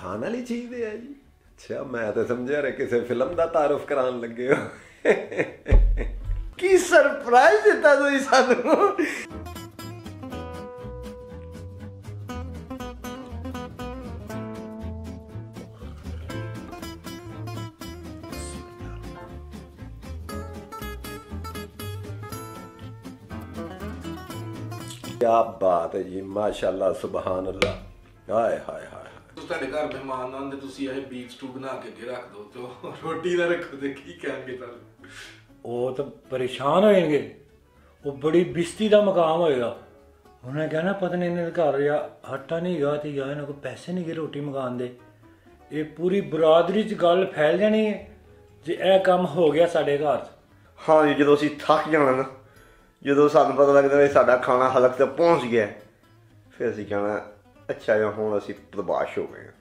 ਖਾਣ ਵਾਲੀ ਚੀਜ਼ ਦੇ ਆ ਜੀ। ਅੱਛਾ, ਮੈਂ ਤਾਂ ਸਮਝਿਆ ਰੇ ਕਿਸੇ ਫਿਲਮ ਦਾ ਤਾਰਫ ਕਰਾਉਣ ਲੱਗੇ ਹੋ। ਕੀ ਸਰਪ੍ਰਾਈਜ਼ ਦਿੱਤਾ ਤੁਸੀਂ ਸਾਨੂੰ? ਕੀ ਬਾਤ ਹੈ ਜੀ, ਮਾਸ਼ਾਅੱਲਾ ਸੁਬਹਾਨ ਅੱਲਾ ਹਾਏ ਹਾਏ ਹਾਏ ਤੁਸੀਂ ਤੁਹਾਡੇ ਘਰ ਮਹਿਮਾਨ ਆਉਂਦੇ ਤੁਸੀਂ ਇਹ ਬੀਫ ਸਟੂ ਬਣਾ ਕੇ ਅੱਗੇ ਰੱਖ ਦੋ ਤੇ ਉਹ ਰੋਟੀ ਨਾ ਰੱਖੋ ਤੇ ਕੀ ਕਹਿਣਗੇ ਤੁਹਾਨੂੰ? ਉਹ ਤਾਂ ਪਰੇਸ਼ਾਨ ਹੋ ਜਾਣਗੇ। ਉਹ ਬੜੀ ਬਿਸਤੀ ਦਾ ਮਕਾਮ ਹੋਏਗਾ। ਉਹਨੇ ਕਹਿਣਾ ਪਤਾ ਨਹੀਂ ਇਹਨਾਂ ਦੇ ਘਰ ਜਾਂ ਆਟਾ ਨਹੀਂ ਹੈਗਾ ਤੇ ਜਾਂ ਇਹਨਾਂ ਕੋਲ ਪੈਸੇ ਨਹੀਂ ਗੇ ਰੋਟੀ ਮਕਾਨ ਦੇ। ਇਹ ਪੂਰੀ ਬਰਾਦਰੀ 'ਚ ਗੱਲ ਫੈਲ ਜਾਣੀ ਹੈ ਜੇ ਇਹ ਕੰਮ ਹੋ ਗਿਆ ਸਾਡੇ ਘਰ। 'ਚ ਹਾਂ ਜੀ ਜਦੋਂ ਅਸੀਂ ਥੱਕ ਜਾਣਾ ਨਾ ਜਦੋਂ ਸਾਨੂੰ ਪਤਾ ਲੱਗਦਾ ਵੀ ਸਾਡਾ ਖਾਣਾ ਹਲਕ ਤੱਕ ਪਹੁੰਚ ਗਿਆ ਫਿਰ ਅਸੀਂ ਕਹਿਣਾ ਅੱਛਾ ਜੀ ਹੁਣ ਅਸੀਂ ਬਰਬਾਸ਼ ਹੋ ਗਏ ਹਾਂ।